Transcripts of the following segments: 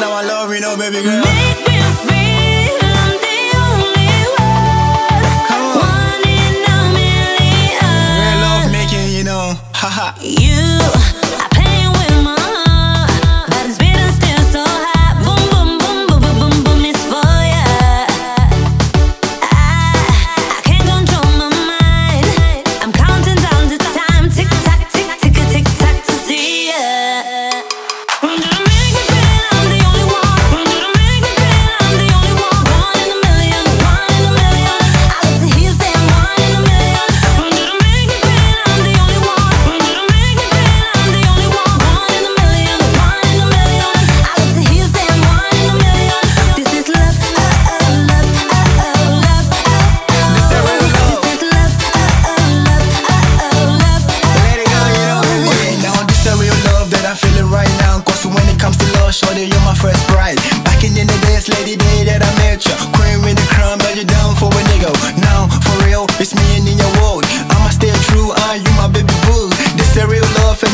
now I love you, know, baby girl. Make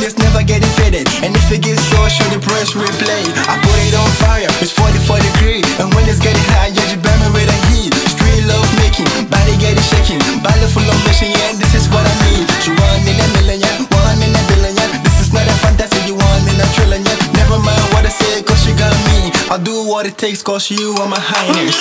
just never getting faded. And if it gets short, show the press replay I put it on fire, it's 44 degrees, And when it's getting hot, yeah, you burn me with a heat. Street love making, body getting shaking. Body full of mission, yeah, this is what I need. You one in a million, one in a billion This is not a fantasy, you one in a trillion Never mind what I say, cause you got me. I'll do what it takes, cause you are my highness.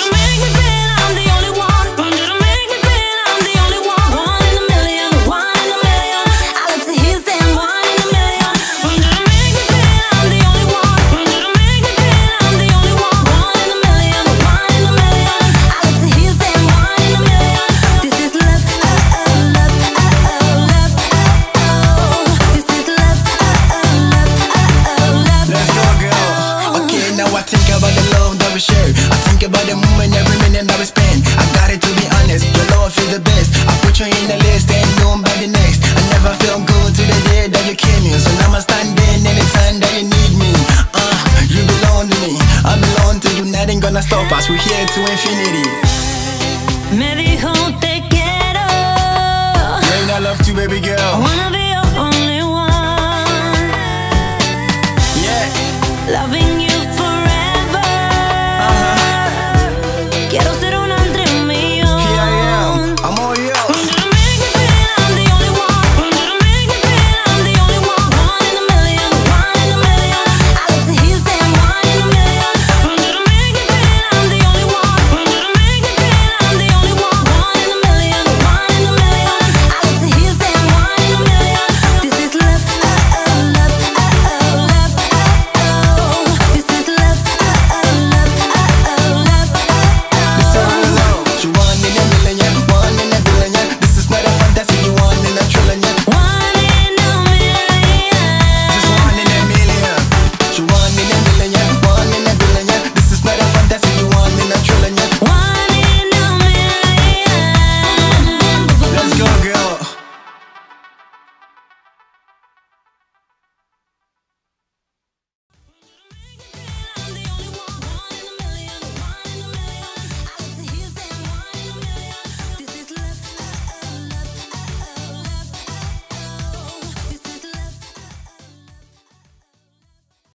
that ain't gonna stop us. We're here to infinity. Me dijo te quiero. Rain, I love you, baby girl.